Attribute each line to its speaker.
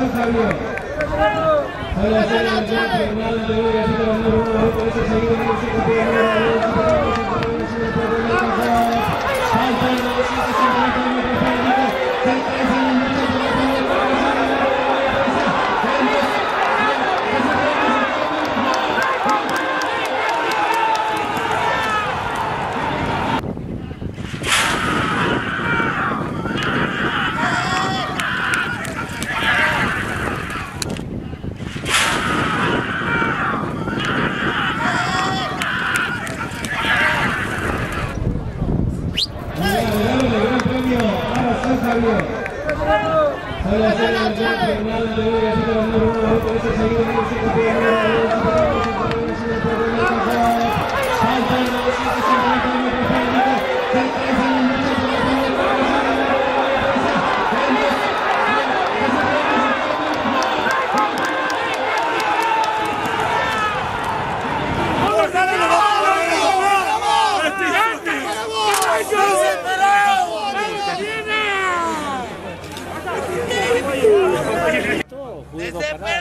Speaker 1: San Javier. Solo hacer el Sabio. Solo pudo Desde parar.